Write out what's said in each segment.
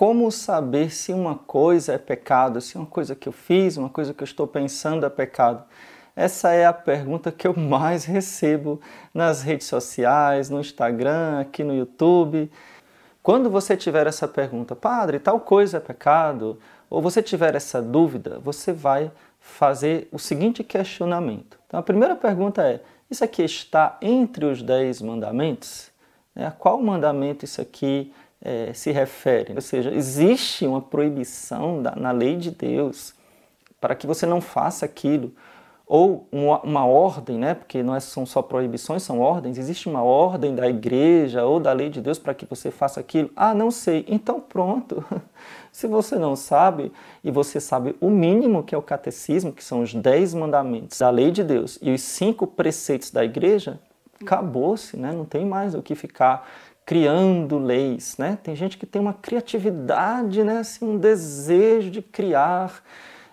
como saber se uma coisa é pecado, se uma coisa que eu fiz, uma coisa que eu estou pensando é pecado? Essa é a pergunta que eu mais recebo nas redes sociais, no Instagram, aqui no YouTube. Quando você tiver essa pergunta, padre, tal coisa é pecado, ou você tiver essa dúvida, você vai fazer o seguinte questionamento. Então, a primeira pergunta é: isso aqui está entre os dez mandamentos? É, a qual mandamento isso aqui é, se refere? Ou seja, existe uma proibição da, na lei de Deus para que você não faça aquilo ou uma, uma, ordem, né? porque não é, são só proibições, são ordens, existe uma ordem da igreja ou da lei de Deus para que você faça aquilo? Ah, não sei. Então pronto. Se você não sabe, e você sabe o mínimo que é o catecismo, que são os dez mandamentos da lei de Deus e os cinco preceitos da igreja, acabou-se, né? não tem mais o que ficar criando leis. Né? Tem gente que tem uma criatividade, né? assim, um desejo de criar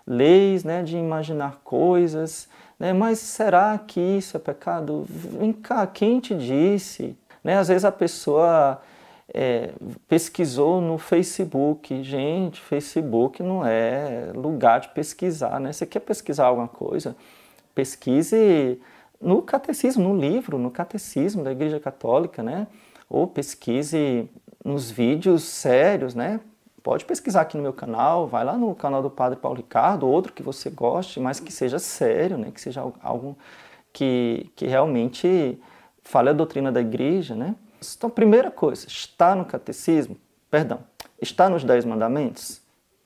leis, né, de imaginar coisas, né, mas será que isso é pecado? Vem cá, quem te disse? Né, às vezes a pessoa é, pesquisou no Facebook. Gente, Facebook não é lugar de pesquisar, né? Você quer pesquisar alguma coisa? Pesquise no catecismo, no livro, no catecismo da Igreja Católica, né? Ou pesquise nos vídeos sérios, né? pode pesquisar aqui no meu canal, vai lá no canal do Padre Paulo Ricardo, outro que você goste, mas que seja sério, né? que seja algo que, que realmente fale a doutrina da igreja. Né? Então, primeira coisa, está no catecismo? Perdão, está nos dez mandamentos?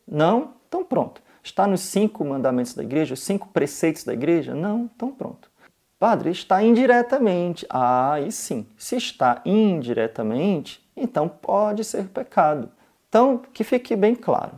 Não? Então pronto. Está nos cinco mandamentos da igreja, os cinco preceitos da igreja? Não? Então pronto. Padre, está indiretamente. Ah, e sim. Se está indiretamente, então pode ser pecado. Então, que fique bem claro.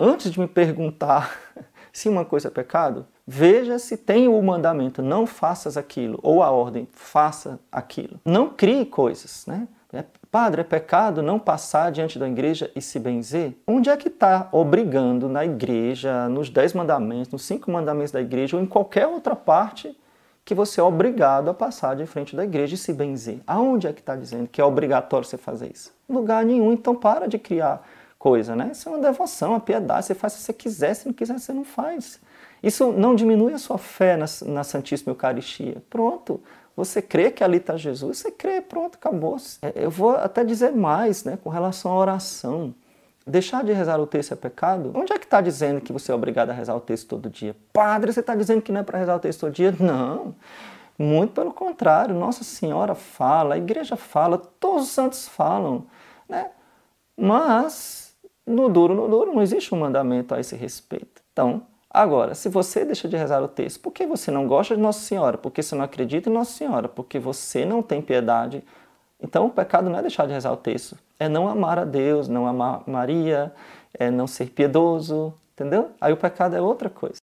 Antes de me perguntar se uma coisa é pecado, veja se tem o mandamento não faças aquilo ou a ordem faça aquilo. Não crie coisas, né? É, padre, é pecado não passar diante da igreja e se benzer? Onde é que está obrigando na igreja, nos dez mandamentos, nos cinco mandamentos da igreja ou em qualquer outra parte que você é obrigado a passar de frente da igreja e se benzer. Aonde é que está dizendo que é obrigatório você fazer isso? Lugar nenhum, então para de criar coisa, né? Isso é uma devoção, uma piedade, você faz se você quiser, se não quiser, você não faz. Isso não diminui a sua fé na, na Santíssima Eucaristia. Pronto, você crê que ali está Jesus, você crê, pronto, acabou. É, eu vou até dizer mais, né, com relação à oração. Deixar de rezar o texto é pecado? Onde é que está dizendo que você é obrigado a rezar o texto todo dia? Padre, você está dizendo que não é para rezar o texto todo dia? Não. Muito pelo contrário. Nossa Senhora fala, a igreja fala, todos os santos falam. Né? Mas, no duro, no duro, não existe um mandamento a esse respeito. Então, agora, se você deixa de rezar o texto, por que você não gosta de Nossa Senhora? Porque você não acredita em Nossa Senhora? Porque você não tem piedade? Então, o pecado não é deixar de rezar o texto é não amar a Deus, não amar Maria, é não ser piedoso, entendeu? Aí o pecado é outra coisa.